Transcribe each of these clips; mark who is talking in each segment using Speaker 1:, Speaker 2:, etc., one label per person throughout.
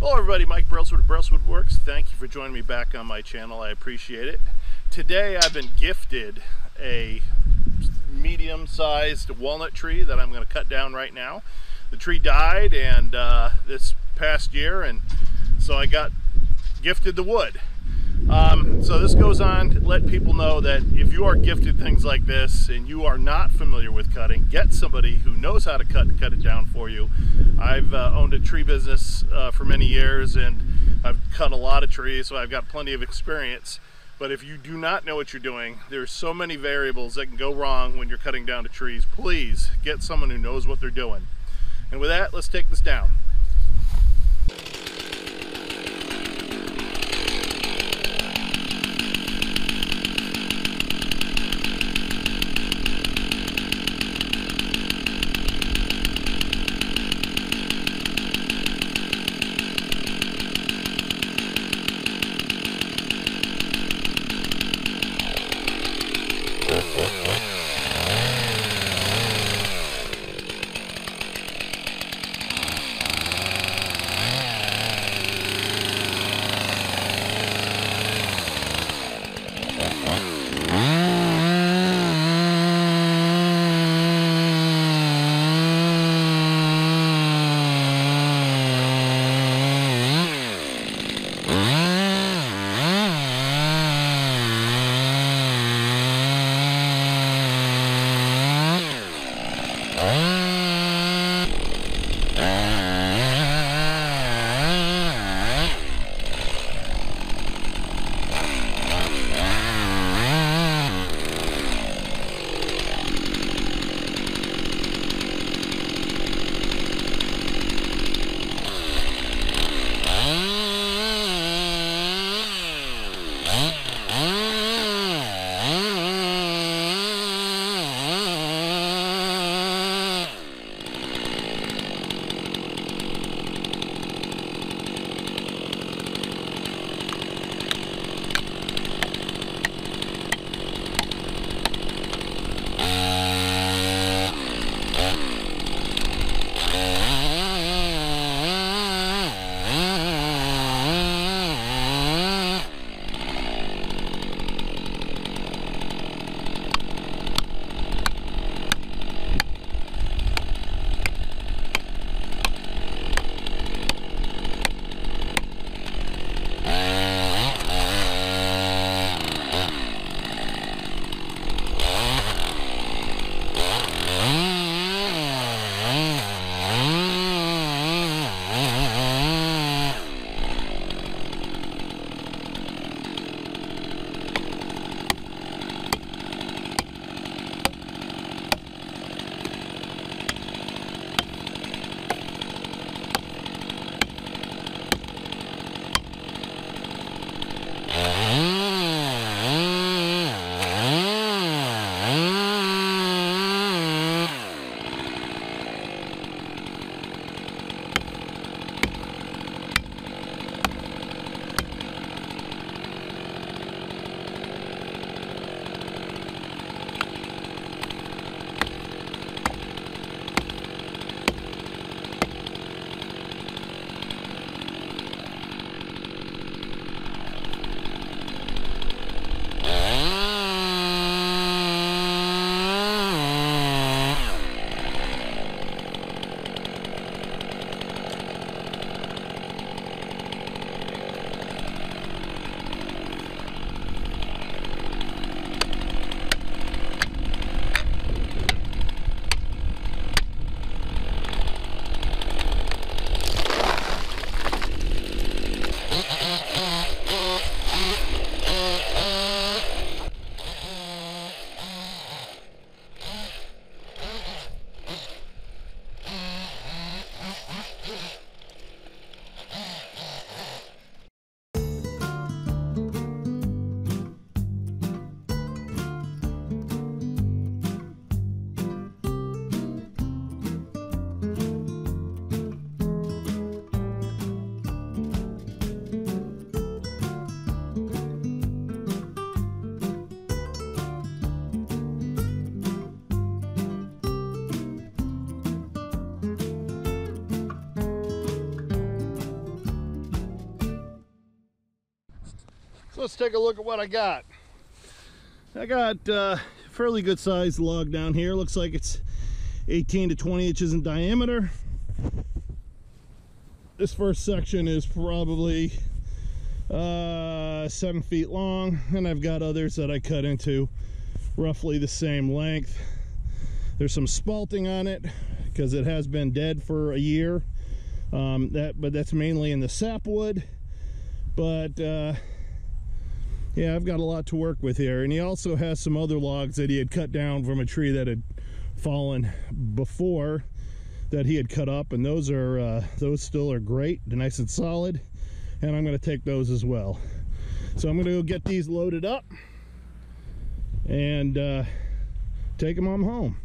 Speaker 1: Hello everybody, Mike Brailsford Woodworks. Thank you for joining me back on my channel. I appreciate it. Today I've been gifted a medium-sized walnut tree that I'm going to cut down right now. The tree died and uh, this past year and so I got gifted the wood. Um, so this goes on to let people know that if you are gifted things like this and you are not familiar with cutting, get somebody who knows how to cut and cut it down for you. I've uh, owned a tree business uh, for many years and I've cut a lot of trees, so I've got plenty of experience. But if you do not know what you're doing, there's so many variables that can go wrong when you're cutting down to trees. Please get someone who knows what they're doing. And with that, let's take this down. Let's take a look at what I got. I got uh, fairly good sized log down here. Looks like it's 18 to 20 inches in diameter. This first section is probably uh, seven feet long, and I've got others that I cut into roughly the same length. There's some spalting on it because it has been dead for a year. Um, that, but that's mainly in the sapwood. But uh, yeah, I've got a lot to work with here. And he also has some other logs that he had cut down from a tree that had fallen before that he had cut up. And those are, uh, those still are great. They're nice and solid. And I'm going to take those as well. So I'm going to go get these loaded up and uh, take them on home.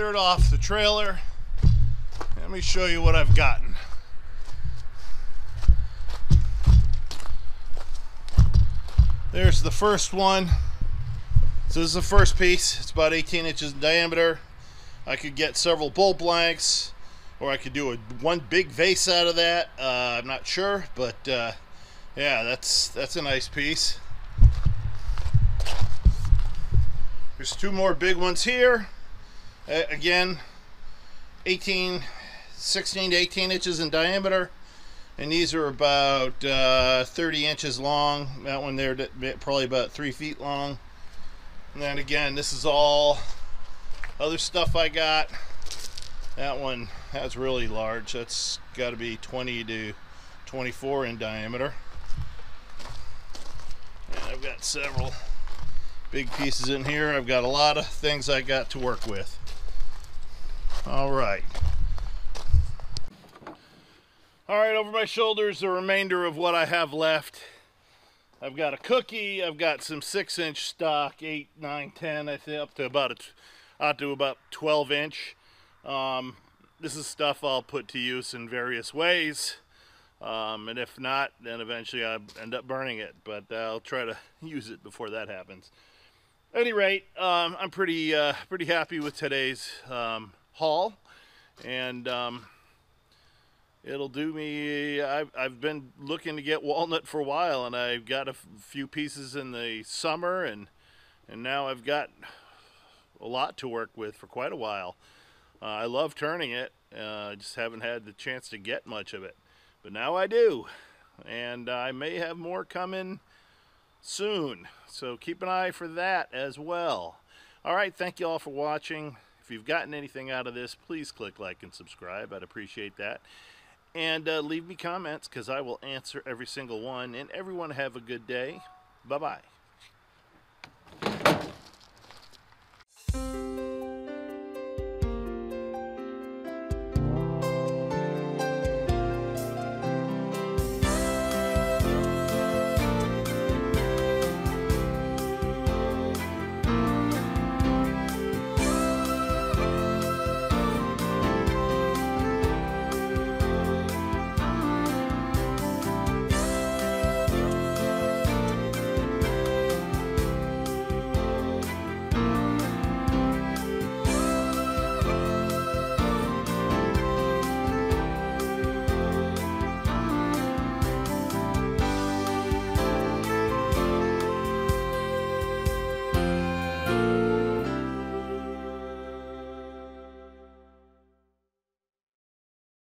Speaker 1: Cleared off the trailer. Let me show you what I've gotten. There's the first one. So this is the first piece. It's about 18 inches in diameter. I could get several bowl blanks or I could do a one big vase out of that. Uh, I'm not sure, but uh, yeah, that's that's a nice piece. There's two more big ones here. Uh, again, 18, 16 to 18 inches in diameter. And these are about uh, 30 inches long. That one there probably about three feet long. And then again, this is all other stuff I got. That one that's really large. That's got to be 20 to 24 in diameter. And I've got several big pieces in here. I've got a lot of things I got to work with. All right. All right, over my shoulders, the remainder of what I have left. I've got a cookie, I've got some six inch stock, eight, nine, 10, I think up to about, a, out to about 12 inch. Um, this is stuff I'll put to use in various ways. Um, and if not, then eventually I end up burning it. But I'll try to use it before that happens. At any rate, um, I'm pretty uh, pretty happy with today's um, haul, and um, it'll do me. I've, I've been looking to get walnut for a while, and I've got a few pieces in the summer, and and now I've got a lot to work with for quite a while. Uh, I love turning it. Uh, I just haven't had the chance to get much of it. But now I do. And I may have more coming soon. So keep an eye for that as well. All right, thank you all for watching. If you've gotten anything out of this, please click like and subscribe. I'd appreciate that. And uh, leave me comments because I will answer every single one. And everyone have a good day. Bye-bye.